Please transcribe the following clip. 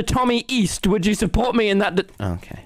Tommy East, would you support me in that? Okay.